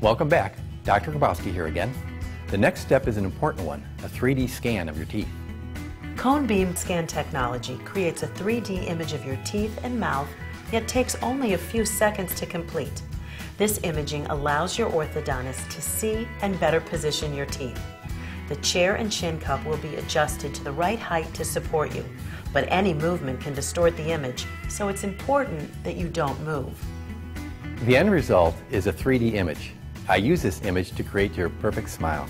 Welcome back. Dr. Grabowski here again. The next step is an important one, a 3D scan of your teeth. Cone beam scan technology creates a 3D image of your teeth and mouth, yet takes only a few seconds to complete. This imaging allows your orthodontist to see and better position your teeth. The chair and chin cup will be adjusted to the right height to support you, but any movement can distort the image, so it's important that you don't move. The end result is a 3D image. I use this image to create your perfect smile.